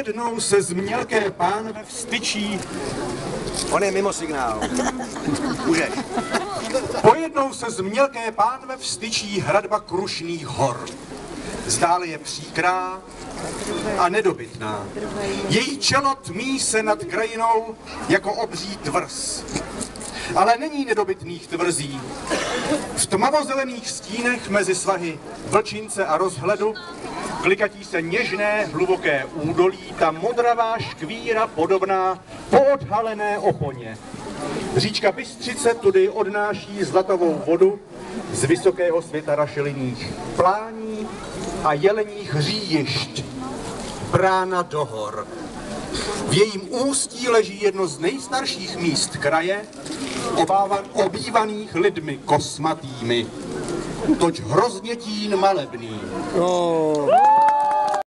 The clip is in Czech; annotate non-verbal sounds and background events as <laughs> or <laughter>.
Pojednou se z mělké pánve vstyčí, On je mimo signál. <laughs> Můžeš. pojednou se z mělké pánve vstyčí hradba Krušných hor. Zdále je příkrá a nedobytná. Její čelo tmí se nad krajinou jako obří tvrz. Ale není nedobytných tvrzí. V tmavozelených stínech mezi svahy vlčince a rozhledu klikatí se něžné, hluboké údolí, ta modravá škvíra podobná poodhalené oponě. Říčka Bystřice tudy odnáší zlatovou vodu z vysokého světa rašeliných plání a jeleních hříjišť. Brána do hor. V jejím ústí leží jedno z nejstarších míst kraje, obávan, obývaných lidmi kosmatými. Toť hroznětín malebný. No.